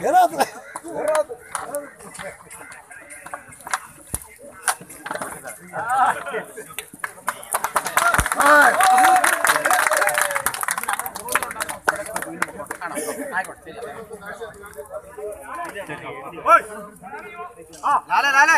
കേറാത്ത All right. ലാലേ ലാലേ